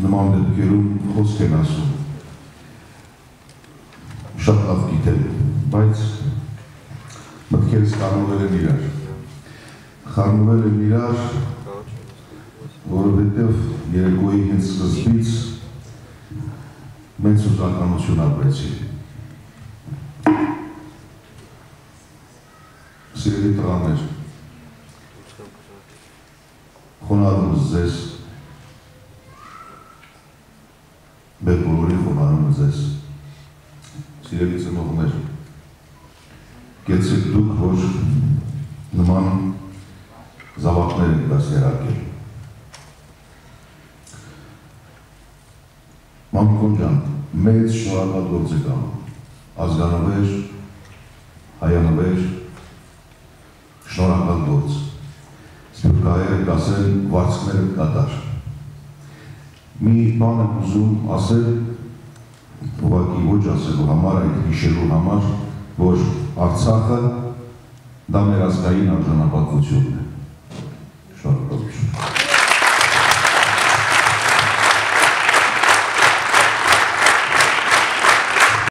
նման դեպքերում խոսք են ասում։ Շատ լավ գիտեմ, բայց մտքերս խառնվել են իրար։ Խառնվել են իրար, որովհետև երեկոյի հենց սկզբից մեծ ուզականություն ապրեցի։ Սիրելի տղաներ, խոնարհում ձեզ, մեր բոլորի խոնարհում ձեզ, սիրելի ծնողներ, կեցեք դուք, որ նման զավակներ եք դասերակել։ Մամիկոն ջան, մեծ շնորհակալություն անում, ազգանավեր, հայանավեր, շնորհակալ գործ։ Սպիրկայերը կասել վարձքները կատար։ Մի բան եմ ուզում ասել, ուղղակի ոչ ասելու համար, այդ հիշելու համար, որ Արցախը դա մեր ազգային արժանապատվությունն է։